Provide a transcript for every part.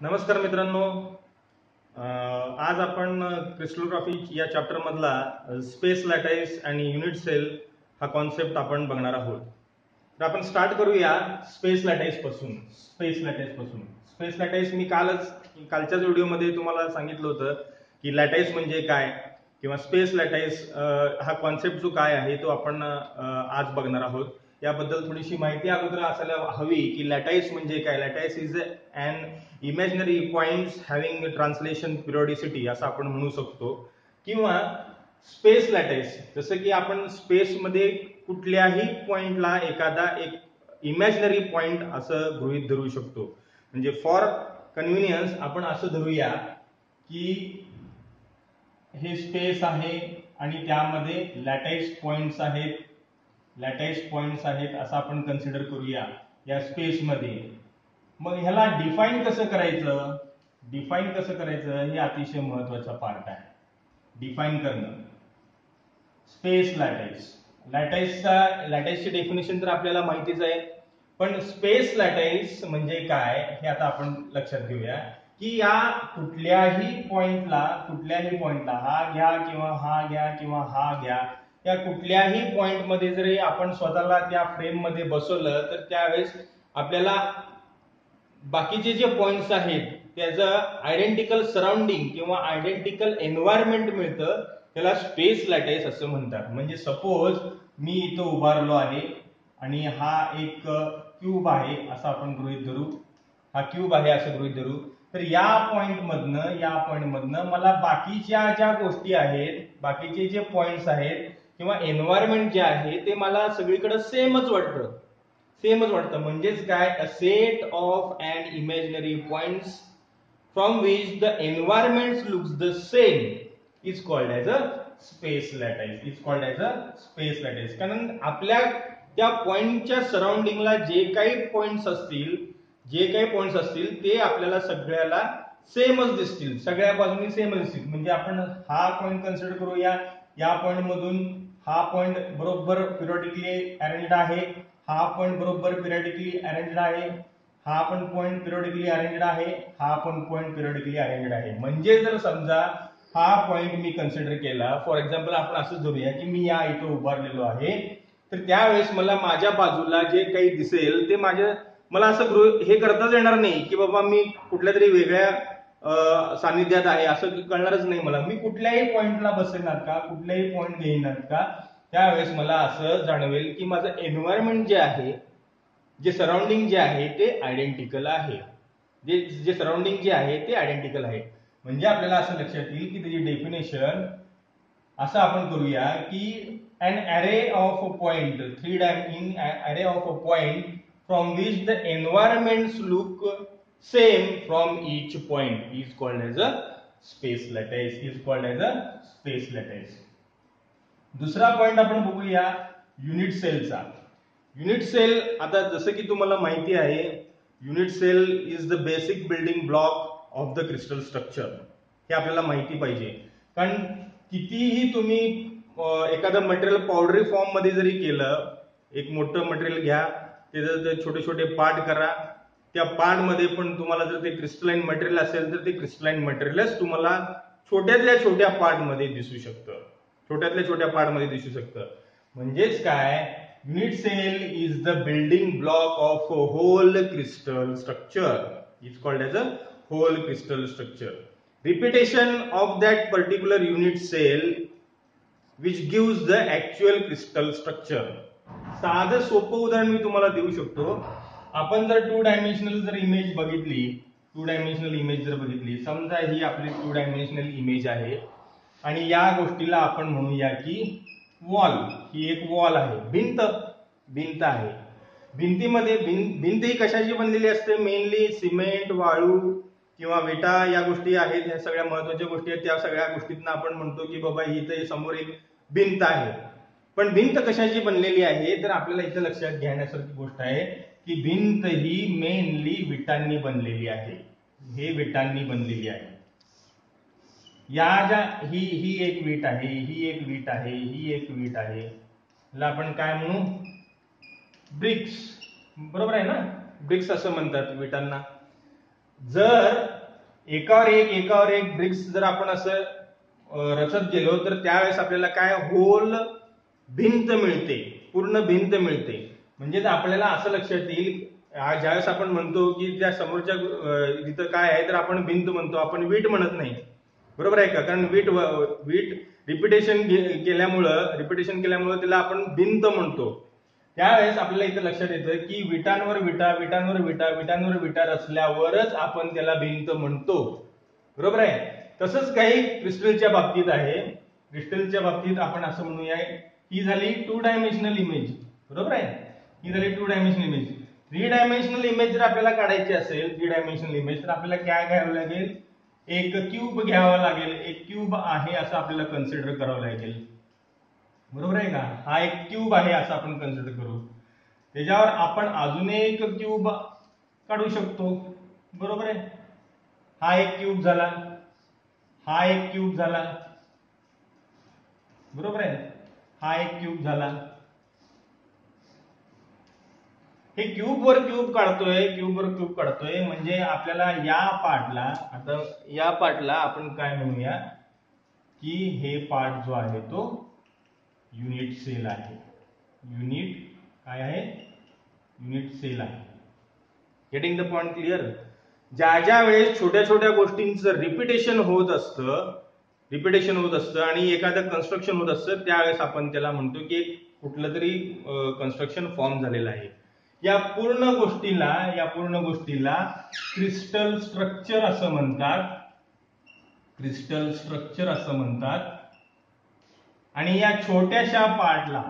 नमस्कार मित्रांनो. आज आपण क्रिस्टलोग्राफी या चॅप्टरमधला स्पेस लॅटाईस आणि युनिट सेल हा कॉन्सेप्ट आपण बघणार आहोत. तर आपण स्टार्ट करूया स्पेस लॅटाईसपासून. स्पेस लॅटाईसपासून. स्पेस लॅटाईस मी कालच कालच्याच व्हिडिओमध्ये तुम्हाला सांगितलं होतं की लॅटाईस म्हणजे काय किंवा स्पेस लॅटाईस हा कॉन्सेप्ट जो काय आहे तो आपण आज बघणार आहोत. याबद्दल थोडीशी माहिती अगोदर असायला हवी की लॅटाईस म्हणजे काय? Lattice is an imaginary points having translation periodicity असं आपण म्हणू शकतो. किंवा स्पेस लॅटाईस जसं की आपण स्पेसमध्ये कुठल्याही पॉइंटला एखादा एक इमॅजिनरी पॉइंट असं गृहित धरू शकतो. म्हणजे फॉर कन्व्हिनियन्स आपण असं धरूया की हे स्पेस आहे आणि त्यामध्ये लॅटाईस पॉइंट्स आहेत. लॅटाईस पॉइंट्स आहेत असं आपण कन्सिडर करूया या स्पेसमध्ये मग ह्याला डिफाईन कसं करायचं? डिफाईन कसं करायचं? हे अतिशय महत्त्वाचा पार्ट आहे. डिफाईन करणं. स्पेस लॅटाईस लॅटाईसचा लॅटाईसची डेफिनेशन तर आपल्याला माहितीच आहे. पण स्पेस लॅटाईस म्हणजे काय? हे आता आपण लक्षात घेऊया. की या कुठल्याही पॉइंटला कुठल्याही पॉइंटला हा घ्या किंवा हा घ्या किंवा हा घ्या या कुठल्याही पॉईंटमध्ये जरी आपण स्वतःला त्या फ्रेममध्ये बसवलं तर त्यावेळेस आपल्याला बाकीचे जे पॉइंट्स आहेत त्याचं आयडेंटिकल सराउंडिंग किंवा आयडेंटिकल एन्व्हायरमेंट मिळतं त्याला स्पेस लॅटाईस असं म्हणतात. म्हणजे सपोज मी इथं उभारलो आहे आणि हा एक क्यूब आहे असं आपण गृहीत धरू. हा क्यूब आहे असं गृहीत धरू. तर या पॉइंट मधनं या पॉइंट मधनं मला बाकीच्या ज्या गोष्टी आहेत बाकीचे जे पॉइंट्स आहेत किंवा एन्व्हायरमेंट जे आहे ते मला सगळीकडे सेमच वाटतं. सेमच वाटतं. म्हणजेच काय? A set of and imaginary points from which the environment looks the same is called as a space lattice is called as a space lattice कारण आपल्या त्या पॉइंटच्या सराउंडिंगला जे काही पॉइंट्स असतील जे काही पॉइंट्स असतील ते आपल्याला सगळ्याला सेमच दिसतील. सगळ्या बाजूनी सेमच दिसतील. म्हणजे आपण हा पॉइंट कन्सिडर करूया. या पॉइंट मधून हा पॉइंट बरोबर पिरियडिकली अरेंज आहे. हा पॉइंट बरोबर पिरियडिकली अरेंज आहे. हा पण पॉइंट पिरियडिकली अरेंज आहे. हा पण पॉइंट पिरियडिकली अरेंज आहे. म्हणजे जर समजा हा पॉइंट मी कन्सिडर केला फॉर एक्झाम्पल आपण असं धरूया की मी या इथं उभारलेलो आहे. तर त्यावेळेस मला माझ्या बाजूला जे काही दिसेल ते माझ्या मला असं गृह हे करताच येणार नाही की बाबा मी कुठल्या तरी वेगळ्या सानिध्यात आहे. असं कळणारच नाही मला. मी कुठल्याही पॉइंटला बसेनार का? कुठल्याही पॉईंट घेणार का? त्यावेळेस मला असं जाणवेल की माझं एन्व्हायरमेंट जे आहे जे सराउंडिंग जे आहे ते आयडेंटिकल आहे. जे जे सराउंडिंग जे आहे ते आयडेंटिकल आहे. म्हणजे आपल्याला असं लक्षात येईल की त्याची डेफिनेशन असं आपण करूया की an array of a point three dim in array of a point from which the environment look same from each point is called as a space lattice is called as a space lattice दुसरा point आपण बघूया unit सेलचा unit sale आता जसं की तुम्हाला माहिती आहे unit cell is the basic building block of the crystal structure हे आपल्याला माहिती पाहिजे. कारण कितीही तुम्ही एखादं मटेरियल पावडरी फॉर्ममध्ये जरी केलं एक मोठं मटेरियल घ्या त्याचं छोटे छोटे पार्ट करा त्या पार्टमध्ये पण तुम्हाला जर ते क्रिस्टलाइन मटेरियल असेल तर ते क्रिस्टलाइन मटेरियलच तुम्हाला छोट्यातल्या छोट्या पार्टमध्ये दिसू शकतं. छोट्यातल्या छोट्या पार्टमध्ये दिसू शकतं. म्हणजेच काय? Unit cell is the building block of whole crystal structure is called as a whole crystal structure repetition of that particular unit cell which gives the actual crystal structure साधं सोपं उदाहरण मी तुम्हाला देऊ शकतो. आपण जर टू डायमेन्शनल जर इमेज बघितली टू डायमेन्शनल इमेज जर बघितली समजा ही आपली टू डायमेन्शनल इमेज आहे. आणि या गोष्टीला आपण म्हणूया की वॉल ही एक वॉल आहे. भिंत. भिंत आहे. भिंतीमध्ये भिं- भिंत ही कशाची बनलेली असते? मेनली सिमेंट वाळू किंवा विटा या गोष्टी आहेत. ह्या सगळ्या महत्त्वाच्या गोष्टी आहेत. त्या सगळ्या गोष्टींना आपण म्हणतो की बाबा इथे समोर एक भिंत आहे. पण भिंत कशाची बनलेली आहे? तर आपल्याला इथं लक्षात घेण्यासारखी गोष्ट आहे. की भिंत ही मेनली विटांनी बनलेली आहे. हे विटांनी बनलेली आहे. या ज्या ही ही एक वीट आहे ही एक वीट आहे ही एक वीट आहे. याला आपण काय म्हणू? ब्रिक्स. बरोबर आहे ना? ब्रिक्स असं म्हणतात विटांना. जर एकावर एक एकावर एक ब्रिक्स जर आपण असं रचत गेलो तर त्यावेळेस आपल्याला काय होल भिंत मिळते. पूर्ण भिंत मिळते. म्हणजेच आपल्याला असं लक्षात येईल ज्यावेळेस आपण म्हणतो की त्या समोरच्या अं, जिथं काय आहे तर आपण भिंत म्हणतो आपण वीट म्हणत नाही. बरोबर आहे का? कारण वीट वीट रिपिटेशन केल्यामुळं रिपिटेशन केल्यामुळं त्याला आपण भिंत म्हणतो. त्यावेळेस आपल्याला इथं लक्षात येतं की विटांवर विटा विटांवर विटा विटांवर विटा रचल्यावरच आपण त्याला भिंत म्हणतो. बरोबर आहे? तसंच काही क्रिस्टलच्या बाबतीत आहे. क्रिस्टलच्या बाबतीत आपण असं म्हणूया ही झाली टू डायमेन्शनल इमेज बरोबर आहे? ही झाली two dimensional image three dimensional image जर आपल्याला काढायची असेल थ्री डायमेन्शनल इमेज तर आपल्याला काय घ्यावं लागेल? एक क्यूब घ्यावा लागेल. एक क्यूब आहे असं आपल्याला कन्सिडर करावं लागेल. बरोबर आहे का? हा एक क्यूब आहे असं आपण कन्सिडर करू. त्याच्यावर आपण अजून एक क्यूब काढू शकतो. बरोबर आहे? हा एक क्यूब झाला. हा एक क्यूब झाला. बरोबर आहे? हा एक क्यूब झाला. हे क्यूब वर क्यूब काढतोय क्यूब वर क्यूब काढतोय म्हणजे आपल्याला या पार्टला आता या पार्टला आपण काय म्हणूया? की हे पार्ट जो आहे तो युनिट सेल आहे. युनिट काय आहे? युनिट सेल आहे. गेटिंग द पॉइंट क्लिअर ज्या ज्या वेळेस छोट्या छोट्या गोष्टींचं रिपिटेशन होत असतं रिपिटेशन होत असतं आणि एखादं कन्स्ट्रक्शन होत असतं त्यावेळेस आपण त्याला म्हणतो की एक कुठलं तरी कन्स्ट्रक्शन फॉर्म झालेलं आहे. या पूर्ण गोष्टीला या पूर्ण गोष्टीला क्रिस्टल स्ट्रक्चर असं म्हणतात. क्रिस्टल स्ट्रक्चर असं म्हणतात. आणि या छोट्याशा पार्टला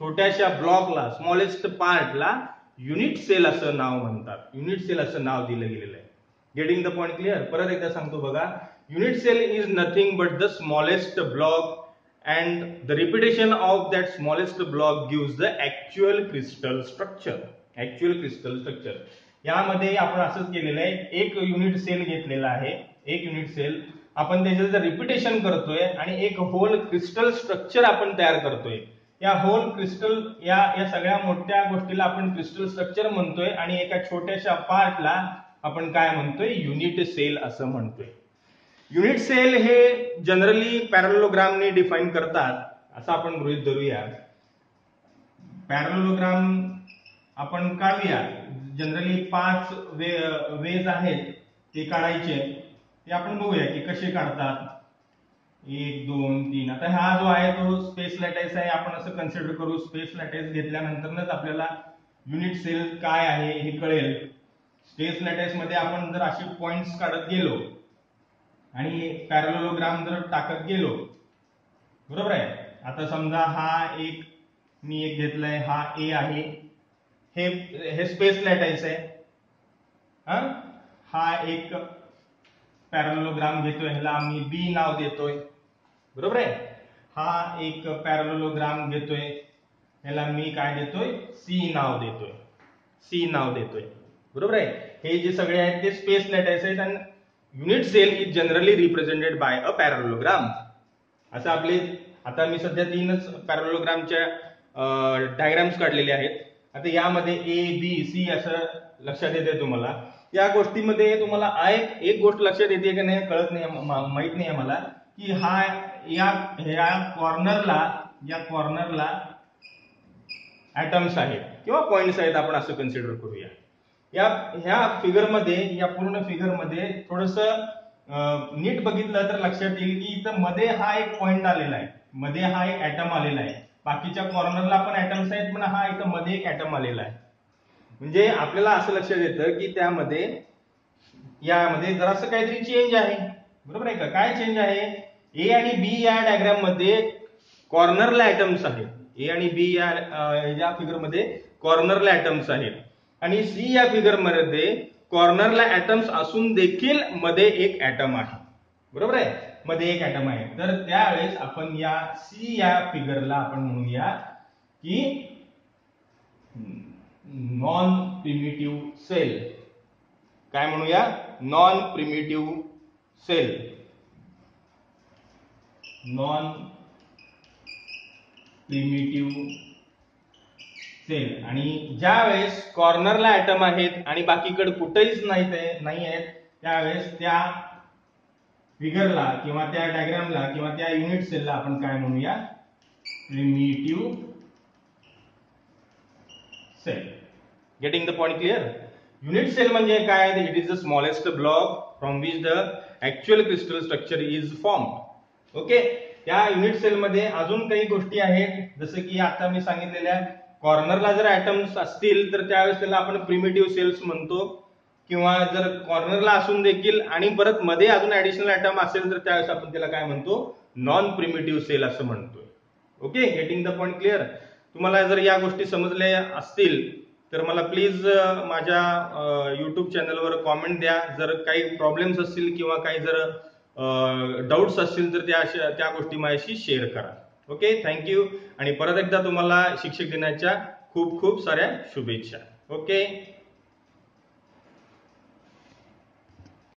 छोट्याशा ब्लॉकला स्मॉलेस्ट पार्टला युनिट सेल असं नाव म्हणतात. युनिट सेल असं नाव दिलं गेलेलं आहे. गेटिंग द पॉइंट क्लिअर परत एकदा सांगतो बघा. Unit cell is nothing but the smallest block and the repetition of that smallest block gives the actual crystal structure actual crystal structure यामध्ये आपण असंच केलेलं आहे. एक युनिट सेल घेतलेला आहे. एक युनिट सेल आपण त्याचं जर रिपिटेशन करतोय आणि एक होल क्रिस्टल स्ट्रक्चर आपण तयार करतोय. या होल क्रिस्टल या या सगळ्या मोठ्या गोष्टीला आपण क्रिस्टल स्ट्रक्चर म्हणतोय आणि एका छोट्याशा पार्टला आपण काय म्हणतोय? युनिट सेल असं म्हणतोय. युनिट सेल हे जनरली पॅरलोग्रामने डिफाईन करतात असं आपण गृहित धरूया. पॅरलोग्राम आपण काढूया. जनरली पाच वे वेज आहेत ते काढायचे. ते आपण बघूया की कसे काढतात. एक दोन तीन. आता हा जो आहे तो स्पेस लॅटाईस आहे. आपण असं कन्सिडर करू स्पेस लॅटाईस घेतल्यानंतरच आपल्याला युनिट सेल काय आहे हे कळेल. स्पेस लॅटाईसमध्ये आपण जर असे पॉइंट्स काढत गेलो आणि पॅरलोग्राम जर टाकत गेलो बरोबर आहे? आता समजा हा एक मी एक घेतलाय हा ए आहे. हे हे स्पेस लॅटाईस आहे. हा? हा एक पॅरलोग्राम घेतोय ह्याला आम्ही बी नाव देतोय. बरोबर आहे? हा एक पॅरलोग्राम घेतोय ह्याला मी काय देतोय? सी नाव देतोय. सी नाव देतोय. बरोबर आहे? हे जे सगळे आहेत ते स्पेस लॅटाईस आहेत आणि unit cell is generally represented by a parallelogram असं आपले आता मी सध्या तीनच पॅरलोग्रामच्या डायग्राम्स काढलेले आहेत. आता यामध्ये ए बी सी असं लक्षात येते तुम्हाला. या गोष्टीमध्ये तुम्हाला आय एक गोष्ट लक्षात येते की नाही कळत नाही माहीत नाही आहे मला की हा या ह्या कॉर्नरला या कॉर्नरला ऍटम्स आहेत किंवा पॉइंट्स आहेत आपण असं कन्सिडर करूया. या ह्या फिगरमध्ये या पूर्ण फिगरमध्ये थोडस नीट बघितलं तर लक्षात येईल की इथं मध्ये हा एक पॉइंट आलेला आहे. मध्ये हा एक ऍटम आलेला आहे. बाकीच्या कॉर्नरला पण ऍटम्स आहेत पण हा इथं मध्ये एक ऍटम आलेला आहे. म्हणजे आपल्याला असं लक्षात येतं की त्यामध्ये यामध्ये जरासं काहीतरी चेंज आहे. बरोबर आहे का? काय चेंज आहे? ए आणि बी या डायग्राममध्ये कॉर्नरला ऍटम्स आहेत. ए आणि बी या या फिगरमध्ये कॉर्नरला ऍटम्स आहेत. आणि सी या फिगरमध्ये कॉर्नरला ऍटम्स असून देखील मध्ये एक ऍटम आहे. बरोबर आहे? मध्ये एक ऍटम आहे. तर त्यावेळेस आपण या सी या फिगरला आपण म्हणूया की नॉन प्रिमिटिव्ह सेल काय म्हणूया? Non primitive cell non primitive cell आणि ज्या वेळेस कॉर्नरला ऍटम आहेत आणि बाकीकडे कुठेच नाही नाही आहेत त्यावेळेस त्या फिगरला किंवा त्या डायग्रामला किंवा त्या युनिट सेलला आपण काय म्हणूया? Primitive cell getting the point clear unit cell म्हणजे काय? It is the smallest block from which the actual crystal structure is form okay त्या युनिट सेल मध्ये अजून काही गोष्टी आहेत. जसं की आता मी सांगितलेल्या कॉर्नरला जर ऍटम्स असतील तर त्यावेळेस त्याला आपण प्रिमिटिव्ह सेल्स म्हणतो. किंवा जर कॉर्नरला असून देखील आणि परत मध्ये अजून ऍडिशनल ऍटम असेल तर त्यावेळेस आपण त्याला काय म्हणतो? नॉन प्रिमिटिव्ह सेल असं म्हणतोय. Okay getting the point clear तुम्हाला जर या गोष्टी समजल्या असतील तर मला प्लीज माझ्या युट्यूब चॅनलवर कॉमेंट द्या. जर काही प्रॉब्लेम्स असतील किंवा काही जर डाऊट्स असतील तर त्या त्या गोष्टी माझ्याशी शेअर करा. ओके थँक्यू आणि परत एकदा तुम्हाला शिक्षक दिनाच्या खूप खूप साऱ्या शुभेच्छा. ओके